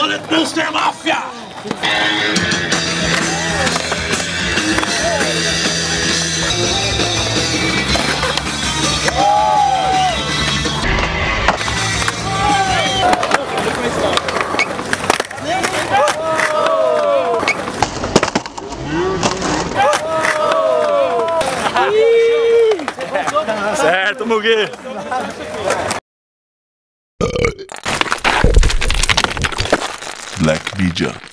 Call it Booster Mafia! Certo, Mugui. Black Bija.